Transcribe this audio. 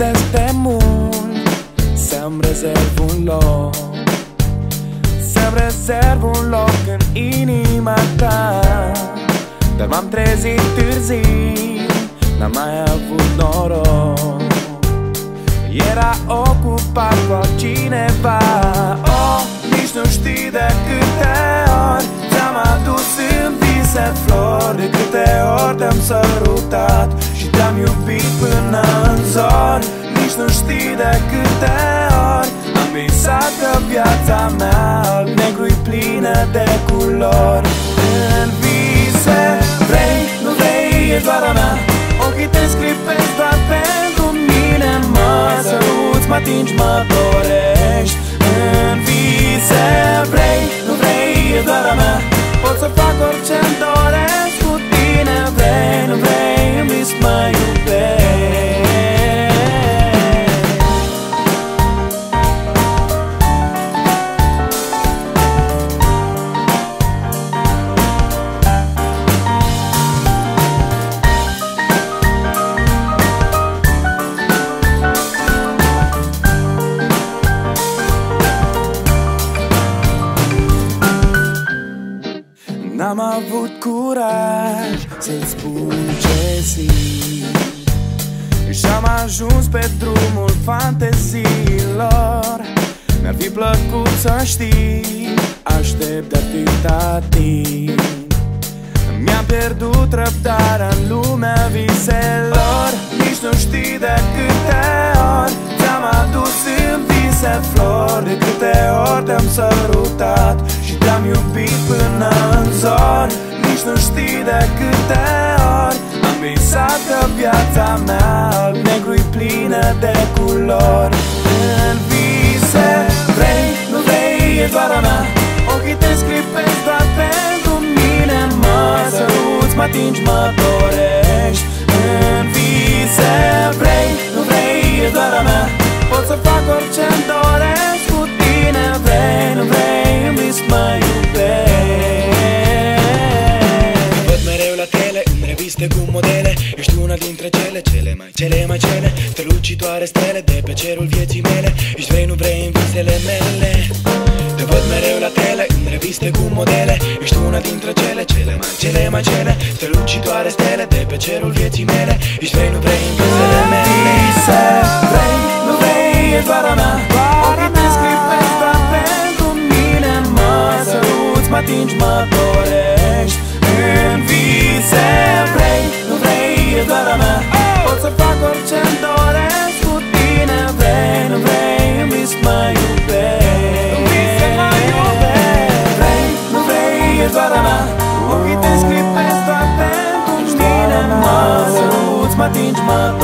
gândesc de mult Să-mi rezerv un loc. Să-mi rezerv un loc în inima ta. Dar m-am trezit târziu N-am mai avut noroc. Era ocupat cu cineva Oh, nici nu știi de câte vise flori De câte ori te-am sărutat Și te-am iubit până în zori Nici nu știi de câte ori. Am visat că viața mea Alb-negru-i plină de culori. În vise vrei, nu vrei, e doar a mea. Ochii te scripesc doar pentru mine Mă săruți, mă atingi, mă dorești N-am avut curaj să-ți spun ce simt Și-am ajuns pe drumul fanteziilor. Mi-ar fi plăcut să știi Aștept de atâta timp. Mi-am pierdut răbdarea în lumea viselor. Nici nu știi de câte ori Ți-am adus în vise flori știi de câte ori Am visat că viața mea Alb-negru-i plină de culori. În vise vrei, nu vrei, e doar a mea. Ochii te scripesc doar pentru mine Mă săruți, mă atingi, mă dorești. În vise vrei, nu vrei, e doar a mea. Pot să fac orice-mi în reviste cu modele Ești una dintre cele, cele mai, cele mai cele Strălucitoare stele de pe cerul vieții mele. Ești vrei, nu vrei în visele mele. Te văd mereu la tele, în reviste cu modele. Ești una dintre cele, cele mai, cele mai cele Strălucitoare stele de pe cerul vieții mele. Ești vrei, nu vrei în visele mele change my